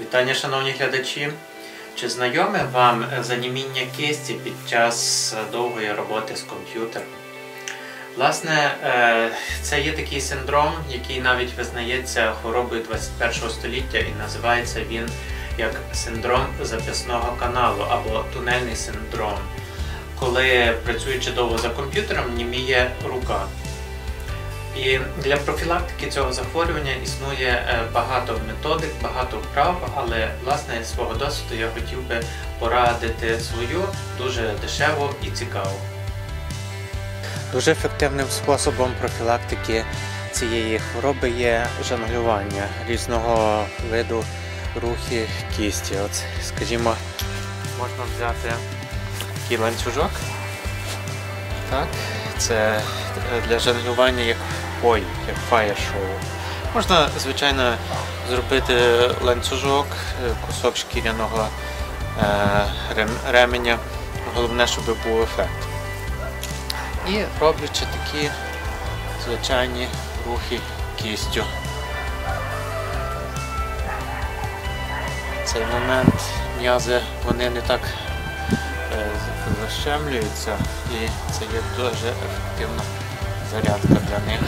Вітання, шановні глядачі. Чи знайоме вам заніміння кисті під час довгої роботи з комп'ютером? Власне, е, це є такий синдром, який навіть визнається хворобою 21 століття і називається він як синдром записного каналу або тунельний синдром, коли працюючи довго за комп'ютером, німіє рука. І для профілактики цього захворювання існує е, багато методик, багато вправ, але власне з свого досвіду я хотів би порадити свою дуже дешеву і цікаву. Дуже ефективним способом профілактики цієї хвороби є жонглювання різного виду рухи кісті. От, скажімо, можна взяти такий ланцюжок. Так, це для жонглювання як ой, як фаєр-шоу. Можна, звичайно, зробити ланцюжок, е, кусок шкіряного е, ременя. Головне, щоб був ефект. І роблячи такі звичайні рухи кістю. В цей момент м'язи вони не так е, защемлюються і це є дуже ефективна зарядка для них.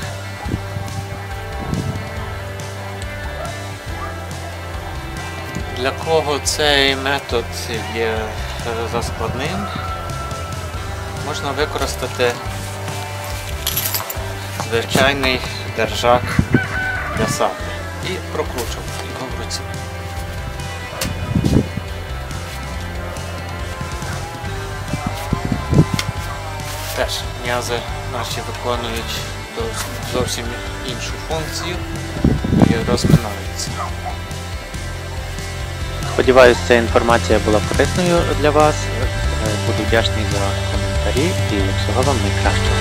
Для кого цей метод є е, заскладним, можна використати звичайний держак для сапи і прокручувати в руці. Теж м'язи наші виконують зовсім іншу функцію і розминаються. Сподіваюсь, ця інформація була корисною для вас. Буду вдячний за коментарі і всього вам найкращого.